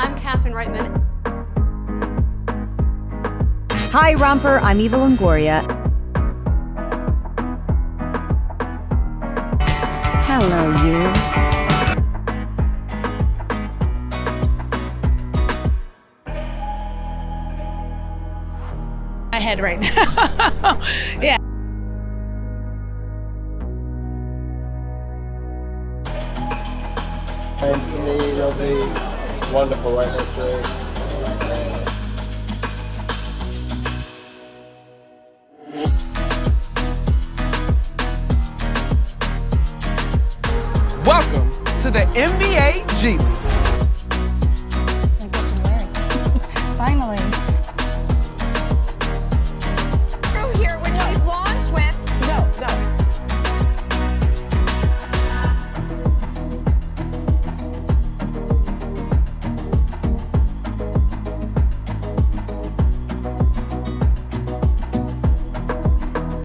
right Reitman. Hi, Romper. I'm Eva Longoria. Hello, you. my head right now. yeah. And for me, it'll be wonderful right history. Welcome to the NBA G League.